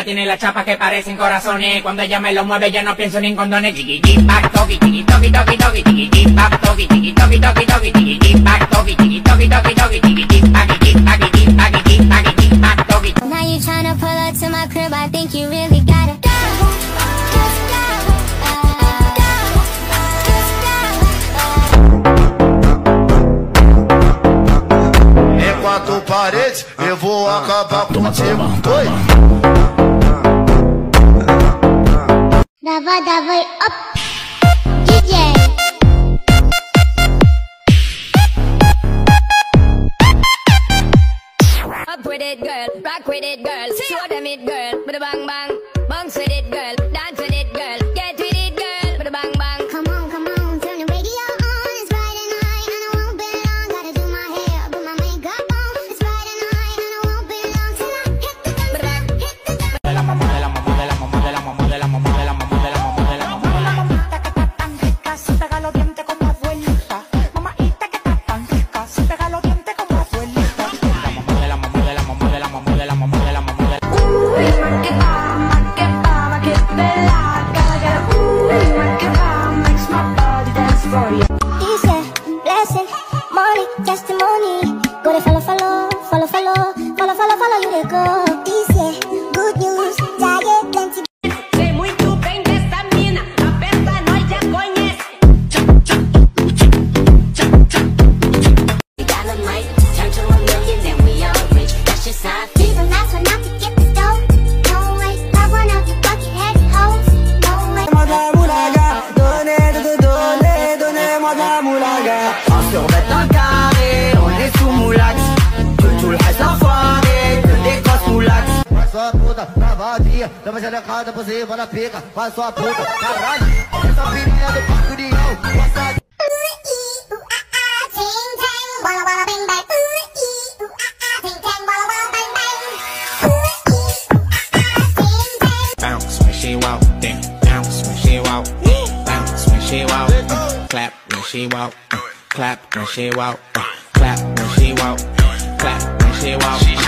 Ella tiene las chapas que parecen corazones. Cuando ella me lo mueve, ya no pienso ni en condones. Chiqui, chiqui, back, toki, chiqui, toki, toki, toki, chiqui, chiqui, back, toki, chiqui, toki, toki, toki, chiqui, chiqui, back, toki, chiqui, toki, toki, toki, chiqui, chiqui, back, chiqui, back, chiqui, back, chiqui, back, chiqui, back, toki. Now you tryna pull up to my crib, I think you really gotta go. Just go. Em quatro paredes, eu vou acabar Toma, contigo. toma, toma. Oi. Dawaj, dawaj, up. DJ. Up with it, girl. Rock with it, girl. Show them it, girl. With a bang bang. Bounce with it, girl. Dance 快了有点高 vadia, dá uma xerecada por cima na pica. Faz sua puta, caralho. Essa pirinha do Paco de Ião, gosta de Bounce she walk, bounce bounce mm, clap when she walk, mm, clap when she walk, mm, clap when she walk, clap.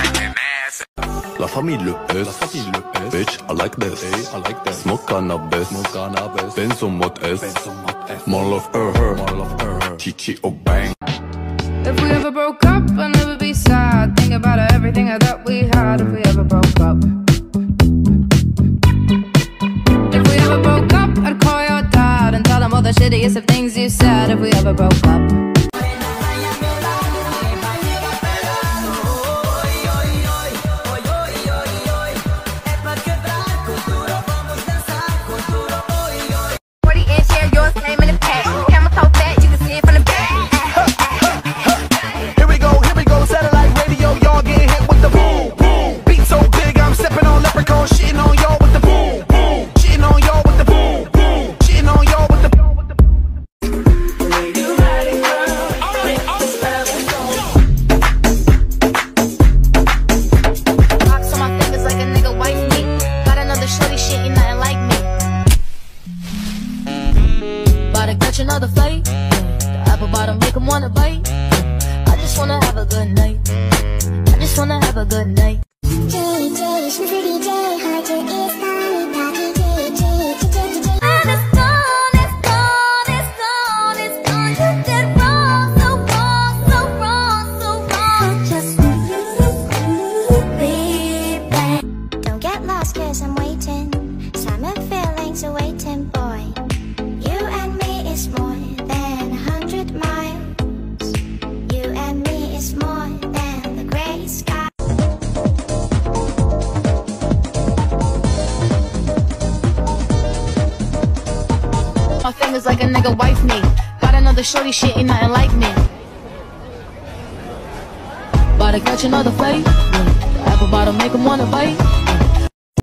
La famille Le S. La famille Le S. Bitch, I like this. Hey, I like that. Smoke cannabis. Smoke cannabis. Benzo mot S. Benzo mot S. More love her, her. More love her, her. Chichi oh bang. If we ever broke up, I'd never be sad. Think about everything I thought we had if we ever broke up. If we ever broke up, I'd call your dad and tell him all the shittiest of things you said if we ever broke up. Another fight. The apple bottom make 'em wanna bite. I just wanna have a good night. I just wanna have a good night. Sniffy DJ, hard Fingers like a nigga wife me. Got another shorty shit, ain't nothing like me. About to catch another fight. The apple bottom make 'em wanna bite.